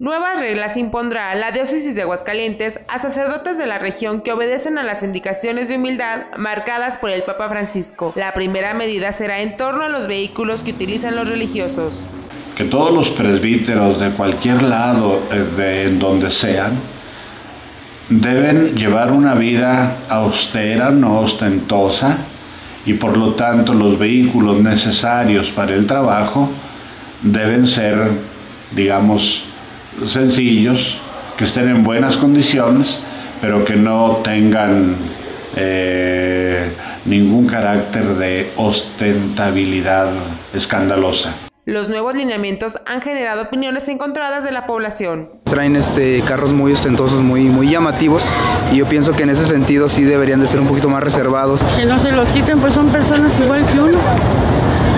Nuevas reglas impondrá la diócesis de Aguascalientes a sacerdotes de la región que obedecen a las indicaciones de humildad marcadas por el Papa Francisco. La primera medida será en torno a los vehículos que utilizan los religiosos. Que todos los presbíteros de cualquier lado, eh, de en donde sean, deben llevar una vida austera, no ostentosa, y por lo tanto los vehículos necesarios para el trabajo deben ser, digamos, sencillos, que estén en buenas condiciones, pero que no tengan eh, ningún carácter de ostentabilidad escandalosa. Los nuevos lineamientos han generado opiniones encontradas de la población. Traen este, carros muy ostentosos, muy, muy llamativos y yo pienso que en ese sentido sí deberían de ser un poquito más reservados. Que no se los quiten, pues son personas igual que uno.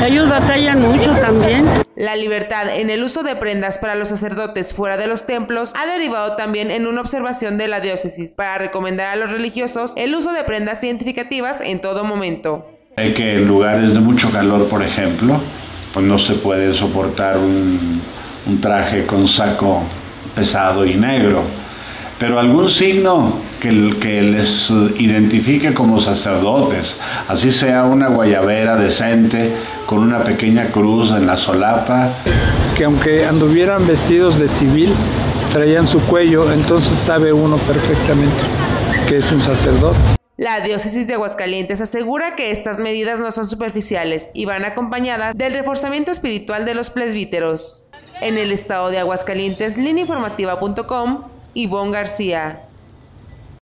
Ellos batallan mucho también. La libertad en el uso de prendas para los sacerdotes fuera de los templos ha derivado también en una observación de la diócesis para recomendar a los religiosos el uso de prendas identificativas en todo momento. Hay que en lugares de mucho calor, por ejemplo, pues no se puede soportar un, un traje con saco pesado y negro, pero algún signo que, que, les identifique como sacerdotes, así sea una guayabera decente con una pequeña cruz en la solapa. Que aunque anduvieran vestidos de civil, traían su cuello, entonces sabe uno perfectamente que es un sacerdote. La diócesis de Aguascalientes asegura que estas medidas no son superficiales y van acompañadas del reforzamiento espiritual de los presbíteros. En el estado de Aguascalientes, lineainformativa.com, Ivonne García.